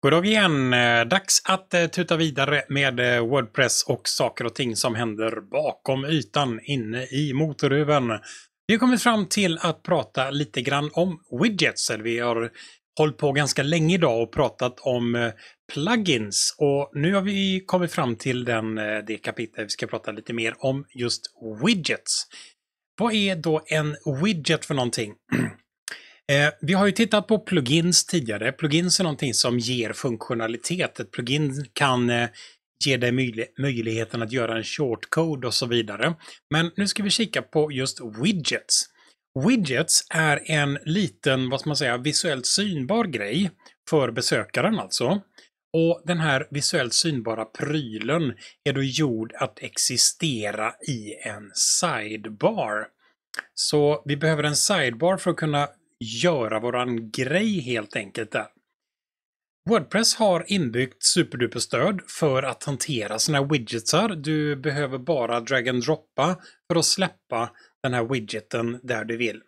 God dag igen! Eh, dags att eh, tuta vidare med eh, Wordpress och saker och ting som händer bakom ytan inne i motorhuven. Vi har kommit fram till att prata lite grann om widgets. Vi har hållit på ganska länge idag och pratat om plugins och nu har vi kommit fram till den, det kapitel vi ska prata lite mer om just widgets. Vad är då en widget för någonting? Eh, vi har ju tittat på plugins tidigare. Plugins är någonting som ger funktionalitet. Ett plugin kan eh, ge dig möj möjligheten att göra en shortcode och så vidare. Men nu ska vi kika på just widgets. Widgets är en liten, vad ska man säga, visuellt synbar grej för besökaren alltså. Och den här visuellt synbara prylen är då gjord att existera i en sidebar. Så vi behöver en sidebar för att kunna göra våran grej helt enkelt där. Wordpress har inbyggt superduper stöd för att hantera sådana här widgetsar. Du behöver bara drag and droppa för att släppa den här widgeten där du vill.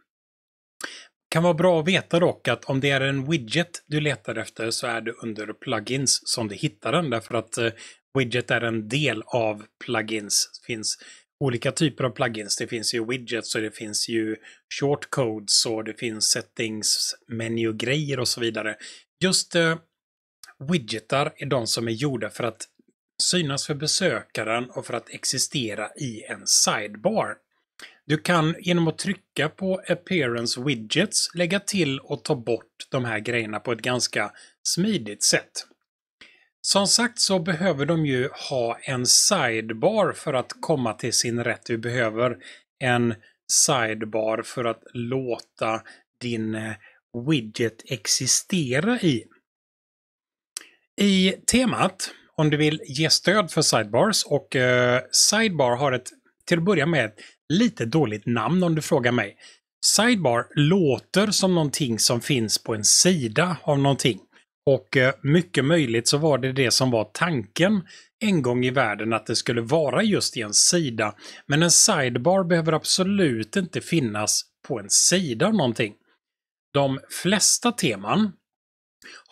Kan vara bra att veta dock att om det är en widget du letar efter så är det under plugins som du hittar den därför att eh, widget är en del av plugins. Det finns olika typer av plugins. Det finns ju widgets och det finns ju shortcodes och det finns settings, menu-grejer och så vidare. Just eh, widgetar är de som är gjorda för att synas för besökaren och för att existera i en sidebar. Du kan genom att trycka på Appearance Widgets lägga till och ta bort de här grejerna på ett ganska smidigt sätt. Som sagt så behöver de ju ha en sidebar för att komma till sin rätt. Du behöver en sidebar för att låta din eh, widget existera i. I temat, om du vill ge stöd för sidebars och eh, sidebar har ett, till att börja med, lite dåligt namn om du frågar mig. Sidebar låter som någonting som finns på en sida av någonting. Och eh, mycket möjligt så var det det som var tanken en gång i världen att det skulle vara just i en sida. Men en sidebar behöver absolut inte finnas på en sida av någonting. De flesta teman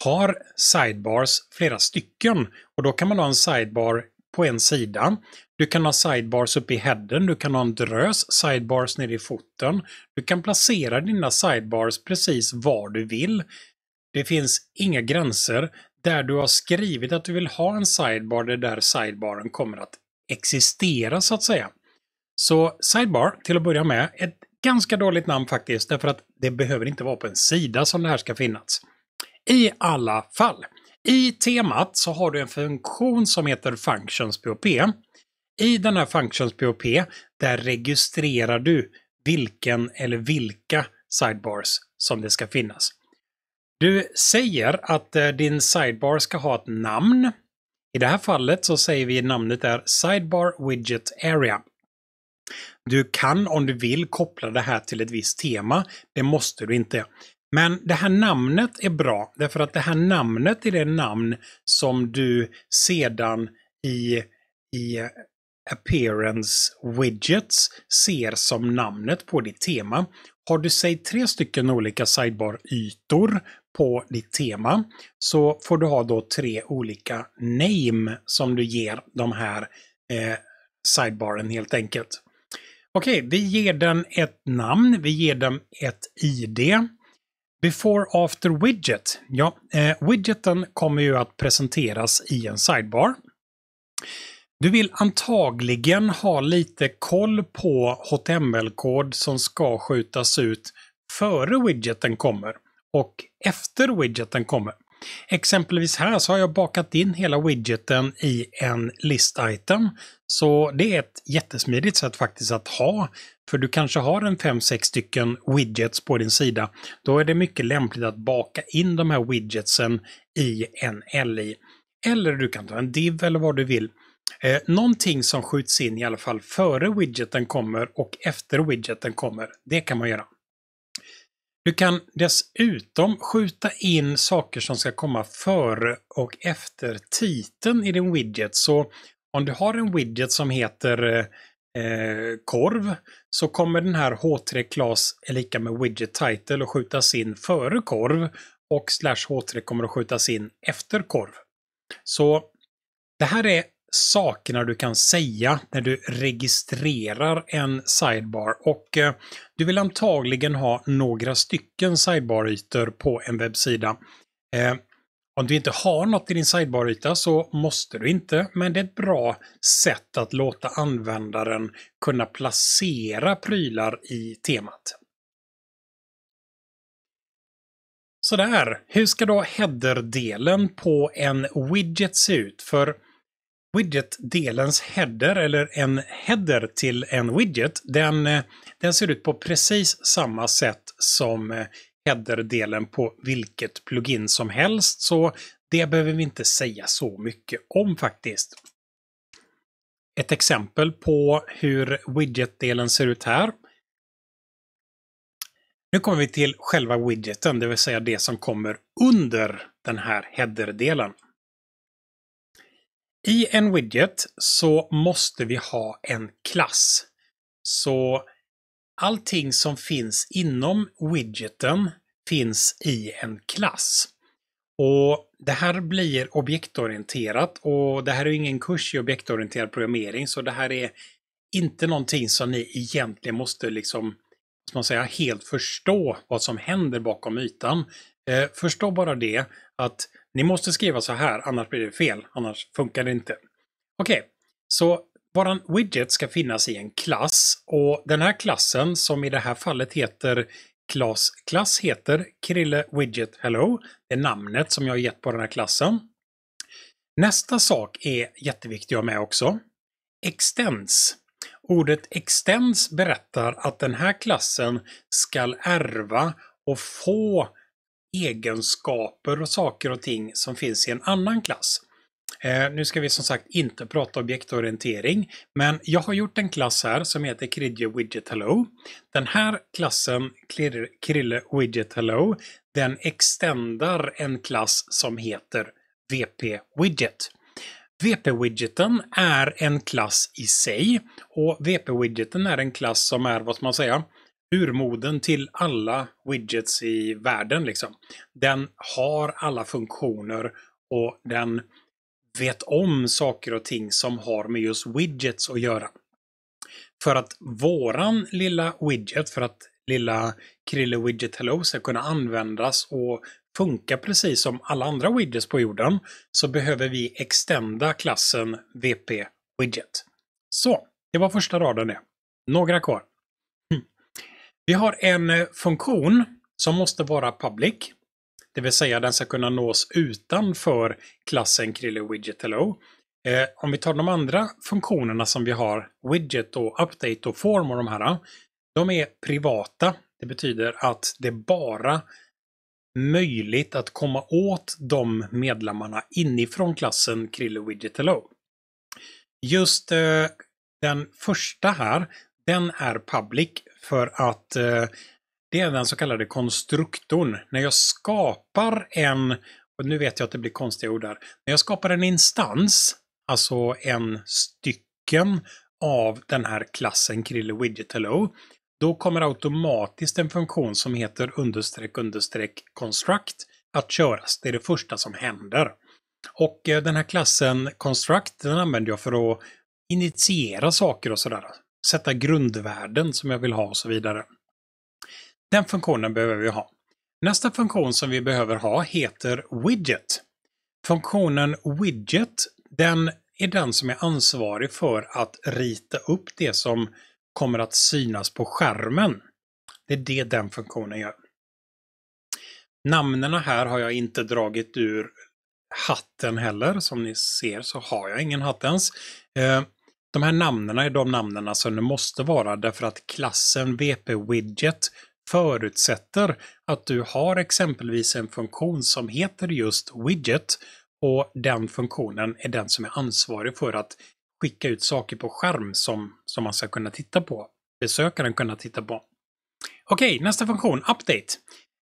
har sidebars flera stycken och då kan man ha en sidebar på en sida. Du kan ha sidebars uppe i headen, du kan ha en drös sidebars nere i foten. Du kan placera dina sidebars precis var du vill. Det finns inga gränser. Där du har skrivit att du vill ha en sidebar, det där sidebaren kommer att existera så att säga. Så sidebar, till att börja med, ett ganska dåligt namn faktiskt, därför att det behöver inte vara på en sida som det här ska finnas. I alla fall, i temat så har du en funktion som heter Functions POP. I den här Functions POP, där registrerar du vilken eller vilka sidebars som det ska finnas. Du säger att eh, din sidebar ska ha ett namn. I det här fallet så säger vi namnet är Sidebar Widget Area. Du kan om du vill koppla det här till ett visst tema. Det måste du inte. Men det här namnet är bra därför att det här namnet är det namn som du sedan i, i eh, Appearance Widgets ser som namnet på ditt tema. Har du säg tre stycken olika sidebar-ytor på ditt tema så får du ha då tre olika name som du ger de här eh, sidebaren helt enkelt. Okej, okay, vi ger den ett namn, vi ger den ett ID. Before After Widget. Ja, eh, widgeten kommer ju att presenteras i en sidebar. Du vill antagligen ha lite koll på HTML-kod som ska skjutas ut före widgeten kommer och efter widgeten kommer. Exempelvis här så har jag bakat in hela widgeten i en list-item. Så det är ett jättesmidigt sätt faktiskt att ha. För du kanske har en 5-6 stycken widgets på din sida. Då är det mycket lämpligt att baka in de här widgetsen i en LI. Eller du kan ta en div eller vad du vill. Eh, någonting som skjuts in i alla fall före widgeten kommer och efter widgeten kommer. Det kan man göra. Du kan dessutom skjuta in saker som ska komma före och efter titeln i din widget. Så om du har en widget som heter eh, korv så kommer den här H3 class är lika med widget title och skjutas in före korv. och slash H3 kommer att skjutas in efter korv. Så det här är sakerna du kan säga när du registrerar en sidebar och eh, du vill antagligen ha några stycken sidebar-ytor på en webbsida. Eh, om du inte har något i din sidebar-yta så måste du inte, men det är ett bra sätt att låta användaren kunna placera prylar i temat. Sådär, hur ska då header-delen på en widget se ut? För widget-delens header, eller en header till en widget, den, eh, den ser ut på precis samma sätt som eh, header-delen på vilket plugin som helst, så det behöver vi inte säga så mycket om faktiskt. Ett exempel på hur widget-delen ser ut här. Nu kommer vi till själva widgeten, det vill säga det som kommer under den här header-delen. I en widget så måste vi ha en klass. Så allting som finns inom widgeten finns i en klass. Och Det här blir objektorienterat och det här är ingen kurs i objektorienterad programmering så det här är inte någonting som ni egentligen måste liksom, man säga, helt förstå vad som händer bakom ytan. Eh, förstå bara det att ni måste skriva så här, annars blir det fel. Annars funkar det inte. Okej, okay, så våran widget ska finnas i en klass och den här klassen som i det här fallet heter klass, klass heter Krille Widget Hello. Det är namnet som jag har gett på den här klassen. Nästa sak är jätteviktig att ha med också. Extends. Ordet extends berättar att den här klassen ska ärva och få egenskaper och saker och ting som finns i en annan klass. Eh, nu ska vi som sagt inte prata objektorientering, men jag har gjort en klass här som heter Krille Widget Hello. Den här klassen, Krille Widget Hello, den extendar en klass som heter VP Widget. VP-widgeten är en klass i sig och VP-widgeten är en klass som är, vad ska man säga, urmoden till alla widgets i världen. Liksom. Den har alla funktioner och den vet om saker och ting som har med just widgets att göra. För att våran lilla widget, för att lilla Krille Widget Hello ska kunna användas och funka precis som alla andra widgets på jorden så behöver vi extenda klassen VP Widget. Så, det var första raden det. Några kvar. Vi har en eh, funktion som måste vara public. Det vill säga den ska kunna nås utanför klassen Krille Widget Hello. Eh, om vi tar de andra funktionerna som vi har, Widget och Update och Form och de här. De är privata. Det betyder att det är bara möjligt att komma åt de medlemmarna inifrån klassen Krille Widget Hello. Just eh, den första här, den är public för att eh, det är den så kallade konstruktorn. När jag skapar en, och nu vet jag att det blir konstiga ord där. När jag skapar en instans, alltså en stycken av den här klassen Krille Widget Hello, då kommer automatiskt en funktion som heter understreck understreck construct att köras. Det är det första som händer. Och eh, den här klassen construct den använder jag för att initiera saker och sådär sätta grundvärden som jag vill ha och så vidare. Den funktionen behöver vi ha. Nästa funktion som vi behöver ha heter widget. Funktionen widget, den är den som är ansvarig för att rita upp det som kommer att synas på skärmen. Det är det den funktionen gör. Namnen här har jag inte dragit ur hatten heller. Som ni ser så har jag ingen hatt ens. Eh, de här namnen är de namnen som det måste vara därför att klassen VP Widget förutsätter att du har exempelvis en funktion som heter just widget och den funktionen är den som är ansvarig för att skicka ut saker på skärm som, som man ska kunna titta på. Besökaren kunna titta på. Okej, nästa funktion, update.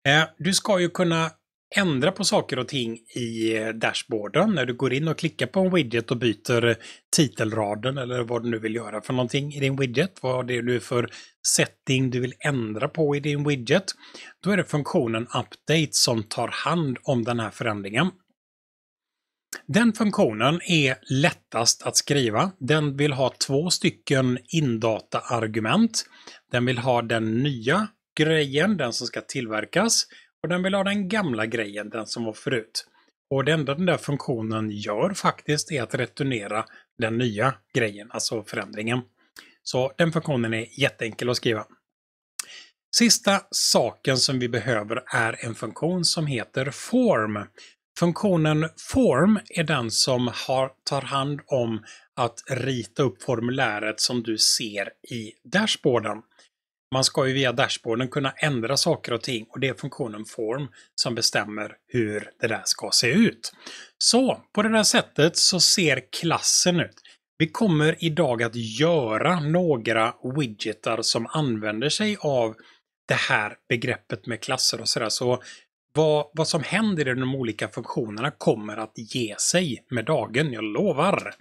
Eh, du ska ju kunna ändra på saker och ting i eh, dashboarden. När du går in och klickar på en widget och byter titelraden eller vad du nu vill göra för någonting i din widget. Vad det är du för setting du vill ändra på i din widget. Då är det funktionen update som tar hand om den här förändringen. Den funktionen är lättast att skriva. Den vill ha två stycken indata-argument. Den vill ha den nya grejen, den som ska tillverkas, och den vill ha den gamla grejen, den som var förut. Och det enda den där funktionen gör faktiskt är att returnera den nya grejen, alltså förändringen. Så den funktionen är jätteenkel att skriva. Sista saken som vi behöver är en funktion som heter form. Funktionen form är den som har, tar hand om att rita upp formuläret som du ser i dashboarden. Man ska ju via dashboarden kunna ändra saker och ting och det är funktionen form som bestämmer hur det där ska se ut. Så på det där sättet så ser klassen ut. Vi kommer idag att göra några widgetar som använder sig av det här begreppet med klasser och sådär. Så vad, vad som händer i de olika funktionerna kommer att ge sig med dagen, jag lovar.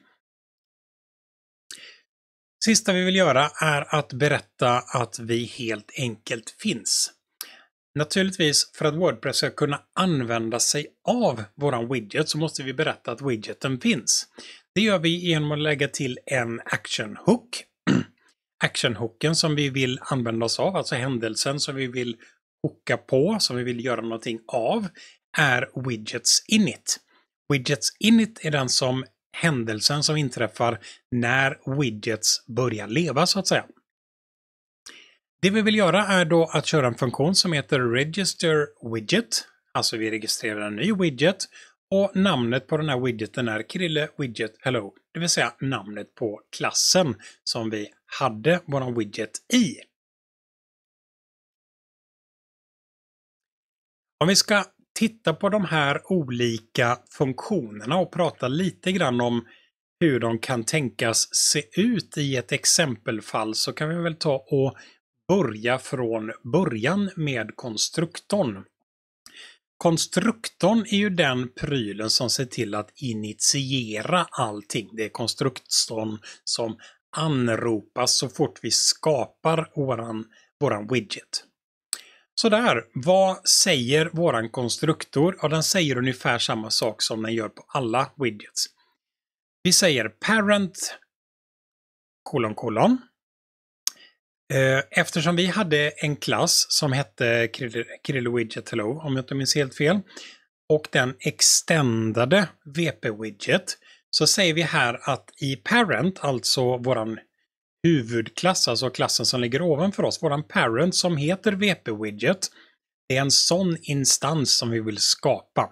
Sista vi vill göra är att berätta att vi helt enkelt finns. Naturligtvis, för att Wordpress ska kunna använda sig av våran widget så måste vi berätta att widgeten finns. Det gör vi genom att lägga till en action hook. action hooken som vi vill använda oss av, alltså händelsen som vi vill hooka på, som vi vill göra någonting av, är widgets init. Widgets init är den som händelsen som inträffar när widgets börjar leva så att säga. Det vi vill göra är då att köra en funktion som heter Register Widget. Alltså vi registrerar en ny widget och namnet på den här widgeten är Krille Widget Hello. Det vill säga namnet på klassen som vi hade vår widget i. Om vi ska titta på de här olika funktionerna och prata lite grann om hur de kan tänkas se ut i ett exempelfall så kan vi väl ta och börja från början med konstruktorn. Konstruktorn är ju den prylen som ser till att initiera allting. Det är konstruktorn som anropas så fort vi skapar våran, våran widget. Sådär, vad säger våran konstruktor? Ja, den säger ungefär samma sak som den gör på alla widgets. Vi säger parent kolon kolon. Eh, eftersom vi hade en klass som hette Krill Widget Hello, om jag inte minns helt fel, och den extendade VP-widget, så säger vi här att i parent, alltså våran huvudklass, alltså klassen som ligger ovanför oss, våran parent som heter VP-widget. Det är en sån instans som vi vill skapa.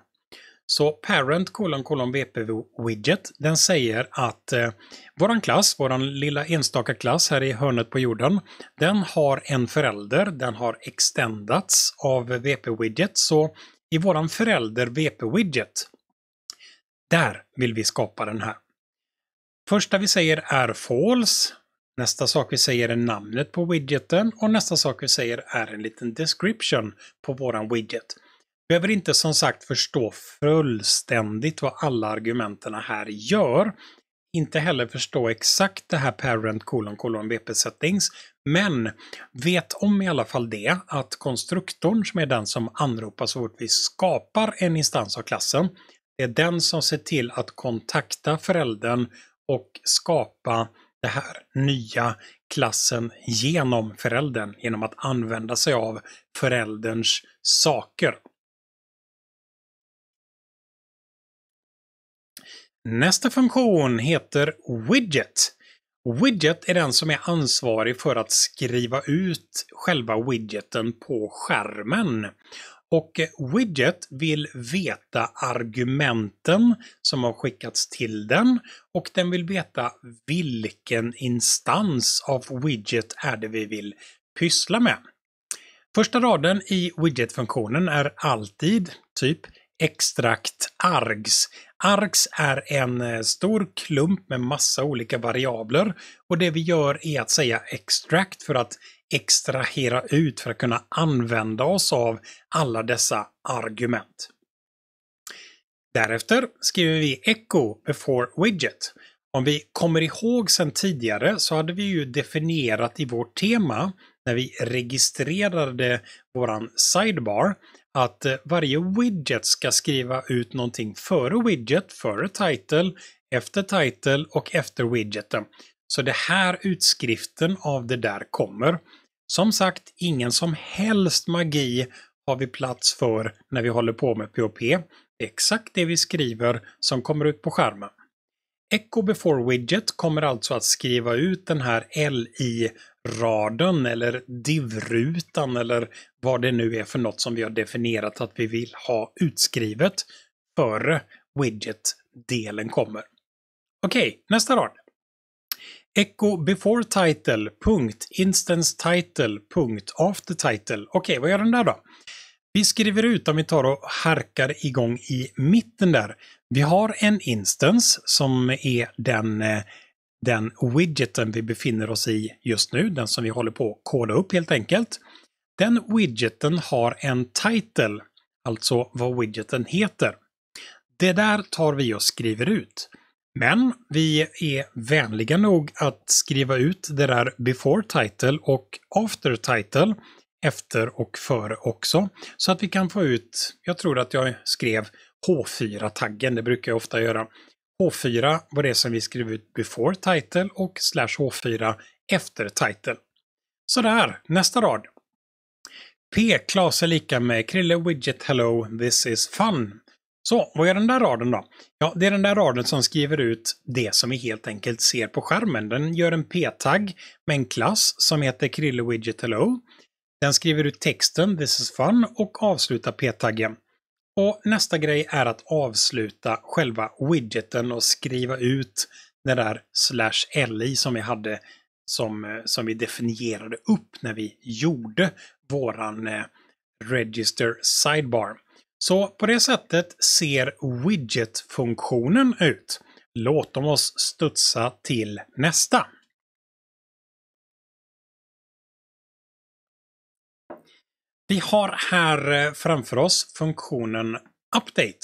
Så parent kolon kolon VP-widget, den säger att eh, våran klass, våran lilla enstaka klass här i hörnet på jorden, den har en förälder, den har extendats av VP-widget, så i våran förälder VP-widget, där vill vi skapa den här. Första vi säger är false, Nästa sak vi säger är namnet på widgeten och nästa sak vi säger är en liten description på våran widget. Vi behöver inte som sagt förstå fullständigt vad alla argumenten här gör. Inte heller förstå exakt det här parent kolon kolon vp settings. Men vet om i alla fall det att konstruktorn som är den som anropas så fort vi skapar en instans av klassen. Det är den som ser till att kontakta föräldern och skapa den här nya klassen genom föräldern genom att använda sig av förälderns saker. Nästa funktion heter Widget. Widget är den som är ansvarig för att skriva ut själva widgeten på skärmen. Och eh, Widget vill veta argumenten som har skickats till den och den vill veta vilken instans av Widget är det vi vill pyssla med. Första raden i Widget-funktionen är alltid typ extrakt args. Args är en eh, stor klump med massa olika variabler och det vi gör är att säga extract för att extrahera ut för att kunna använda oss av alla dessa argument. Därefter skriver vi echo before widget. Om vi kommer ihåg sedan tidigare så hade vi ju definierat i vårt tema när vi registrerade våran sidebar att eh, varje widget ska skriva ut någonting före widget, före title, efter title och efter widgeten. Så det här utskriften av det där kommer. Som sagt, ingen som helst magi har vi plats för när vi håller på med POP. Det är exakt det vi skriver som kommer ut på skärmen. Echo before widget kommer alltså att skriva ut den här LI-raden eller div-rutan eller vad det nu är för något som vi har definierat att vi vill ha utskrivet före widget-delen kommer. Okej, okay, nästa rad. Echo before title, punkt, instance title, punkt, after title. Okej, okay, vad gör den där då? Vi skriver ut om vi tar och harkar igång i mitten där. Vi har en instance som är den, eh, den widgeten vi befinner oss i just nu, den som vi håller på att koda upp helt enkelt. Den widgeten har en title, alltså vad widgeten heter. Det där tar vi och skriver ut. Men vi är vänliga nog att skriva ut det där before title och after title efter och före också. Så att vi kan få ut, jag tror att jag skrev H4-taggen, det brukar jag ofta göra. H4 var det som vi skrev ut before title och slash H4 efter title. Sådär, nästa rad. P-Klas är lika med Krille Widget Hello, this is fun. Så, vad är den där raden då? Ja, det är den där raden som skriver ut det som vi helt enkelt ser på skärmen. Den gör en p-tagg med en klass som heter Krille Widget Hello. Den skriver ut texten This is fun och avslutar p-taggen. Och nästa grej är att avsluta själva widgeten och skriva ut det där slash li som vi hade som, eh, som vi definierade upp när vi gjorde våran eh, Register Sidebar. Så på det sättet ser widget-funktionen ut. Låt oss studsa till nästa. Vi har här eh, framför oss funktionen Update.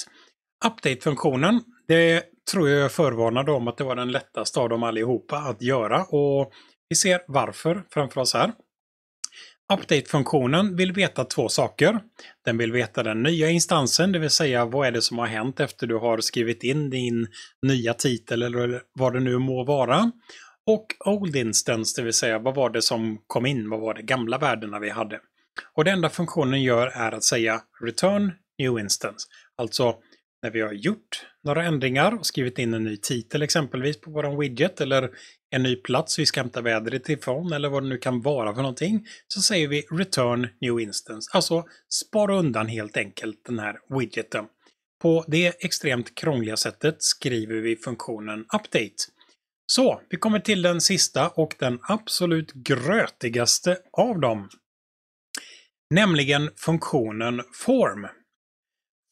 Update-funktionen, det tror jag jag förvarnade om att det var den lättaste av dem allihopa att göra och vi ser varför framför oss här. Update-funktionen vill veta två saker. Den vill veta den nya instansen, det vill säga vad är det som har hänt efter du har skrivit in din nya titel eller vad det nu må vara. Och Old Instance, det vill säga vad var det som kom in, vad var det gamla värdena vi hade. Och det enda funktionen gör är att säga Return New Instance. Alltså när vi har gjort några ändringar och skrivit in en ny titel exempelvis på våran widget eller en ny plats vi ska hämta vädret ifrån eller vad det nu kan vara för någonting. Så säger vi Return New Instance. Alltså spara undan helt enkelt den här widgeten. På det extremt krångliga sättet skriver vi funktionen Update. Så, vi kommer till den sista och den absolut grötigaste av dem. Nämligen funktionen Form.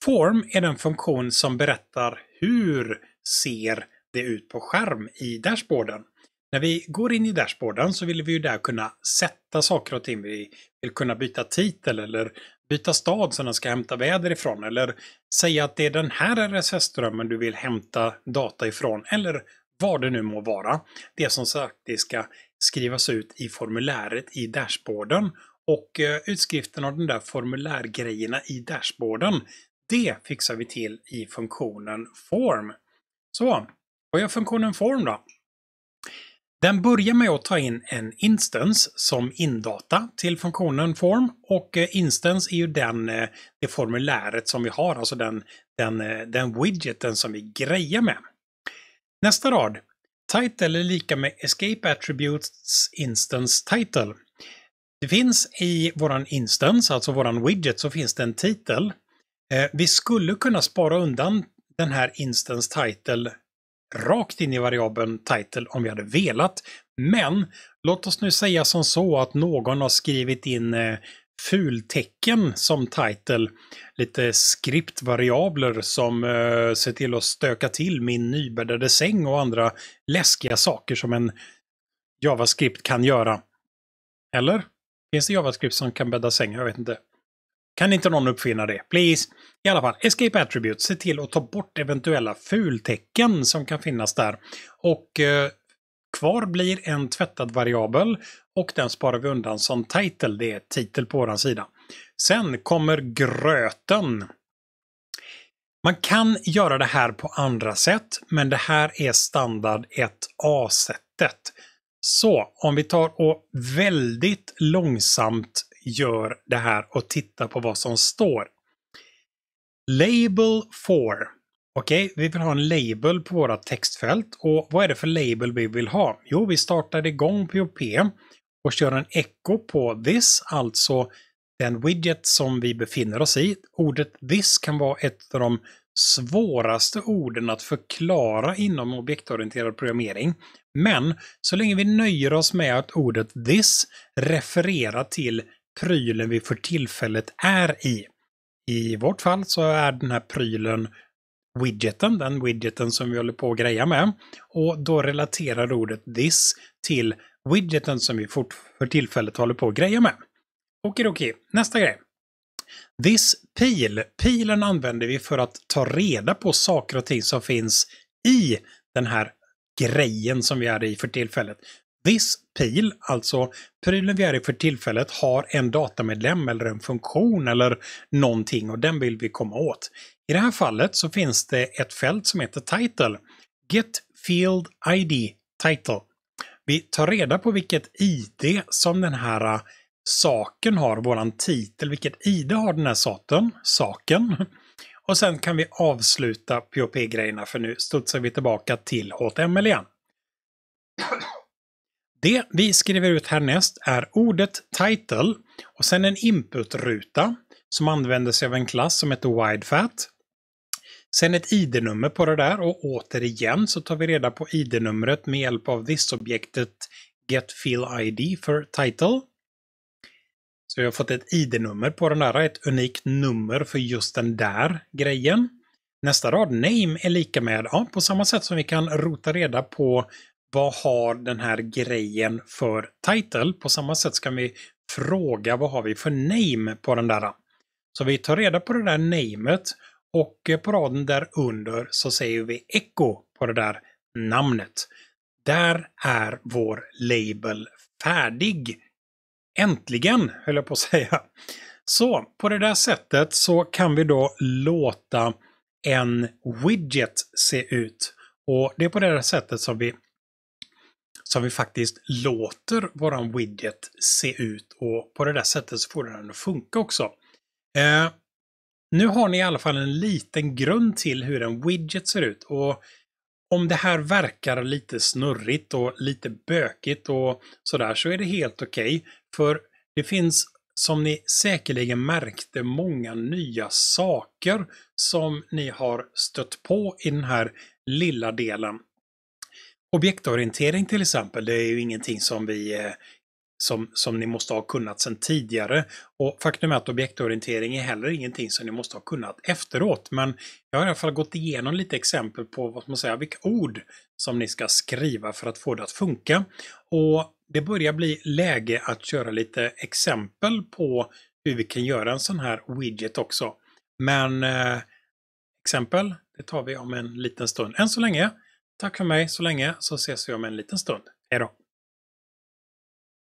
Form är den funktion som berättar hur ser det ut på skärm i dashboarden. När vi går in i dashboarden så vill vi ju där kunna sätta saker och ting. Vi vill kunna byta titel eller byta stad som den ska hämta väder ifrån. Eller säga att det är den här RSS-strömmen du vill hämta data ifrån. Eller vad det nu må vara. Det som sagt det ska skrivas ut i formuläret i dashboarden. Och eh, utskriften av de där formulärgrejerna i dashboarden, det fixar vi till i funktionen Form. Så, vad gör funktionen Form då? Den börjar med att ta in en instance som indata till funktionen form och eh, instance är ju den, eh, det formuläret som vi har, alltså den, den, eh, den widgeten som vi grejer med. Nästa rad. Title är lika med Escape Attributes Instance Title. Det finns i våran instance, alltså våran widget, så finns det en titel. Eh, vi skulle kunna spara undan den här instance title rakt in i variabeln title om vi hade velat. Men låt oss nu säga som så att någon har skrivit in eh, fultecken som title. Lite skriptvariabler som eh, ser till att stöka till min nybäddade säng och andra läskiga saker som en JavaScript kan göra. Eller? Finns det JavaScript som kan bädda säng? Jag vet inte. Kan inte någon uppfinna det? Please! I alla fall, Escape attribute. se till att ta bort eventuella fultecken som kan finnas där. Och eh, kvar blir en tvättad variabel och den sparar vi undan som title, det är titel på vår sida. Sen kommer gröten. Man kan göra det här på andra sätt, men det här är standard 1A-sättet. Så om vi tar och väldigt långsamt gör det här och tittar på vad som står. Label for. Okej, okay, vi vill ha en label på våra textfält. Och vad är det för label vi vill ha? Jo, vi startar igång POP och kör en echo på this, alltså den widget som vi befinner oss i. Ordet this kan vara ett av de svåraste orden att förklara inom objektorienterad programmering. Men så länge vi nöjer oss med att ordet this refererar till prylen vi för tillfället är i. I vårt fall så är den här prylen widgeten, den widgeten som vi håller på att greja med. Och då relaterar ordet this till widgeten som vi för tillfället håller på att greja med. Okej, okej. Nästa grej. This pil. Pilen använder vi för att ta reda på saker och ting som finns i den här grejen som vi är i för tillfället. This pil, alltså prylen vi är i för tillfället, har en datamedlem eller en funktion eller någonting och den vill vi komma åt. I det här fallet så finns det ett fält som heter Title. Get Field ID Title. Vi tar reda på vilket ID som den här äh, saken har, våran titel, vilket ID har den här saken, saken. Och sen kan vi avsluta POP-grejerna för nu studsar vi tillbaka till HTML igen. Det vi skriver ut härnäst är ordet title och sen en inputruta som använder sig av en klass som heter widefat. Sen ett ID-nummer på det där och återigen så tar vi reda på ID-numret med hjälp av this-objektet getFillID för title. Så vi har fått ett ID-nummer på den där, ett unikt nummer för just den där grejen. Nästa rad, name, är lika med, ja, på samma sätt som vi kan rota reda på vad har den här grejen för title? På samma sätt ska vi fråga vad har vi för name på den där. Så vi tar reda på det där namet och eh, på raden där under så säger vi echo på det där namnet. Där är vår label färdig. Äntligen, höll jag på att säga. Så på det där sättet så kan vi då låta en widget se ut. Och det är på det där sättet som vi som vi faktiskt låter våran widget se ut och på det där sättet så får den att funka också. Eh, nu har ni i alla fall en liten grund till hur en widget ser ut och om det här verkar lite snurrigt och lite bökigt och sådär så är det helt okej. Okay, för det finns, som ni säkerligen märkte, många nya saker som ni har stött på i den här lilla delen. Objektorientering till exempel, det är ju ingenting som vi eh, som, som ni måste ha kunnat sedan tidigare. Och faktum är att objektorientering är heller ingenting som ni måste ha kunnat efteråt. Men jag har i alla fall gått igenom lite exempel på vad man säger, vilka ord som ni ska skriva för att få det att funka. Och det börjar bli läge att köra lite exempel på hur vi kan göra en sån här widget också. Men eh, exempel, det tar vi om en liten stund. Än så länge Tack för mig så länge så ses vi om en liten stund. Hej då!